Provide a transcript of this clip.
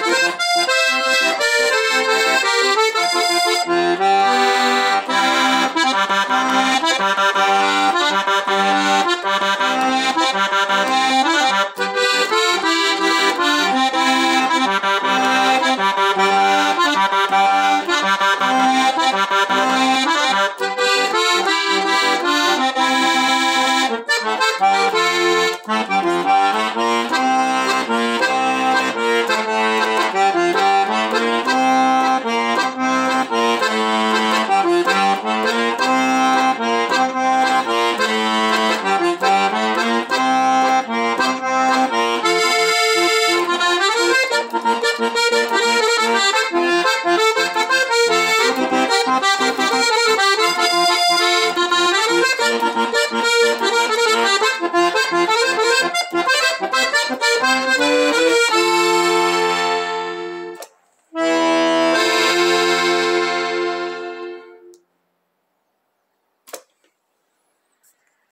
Música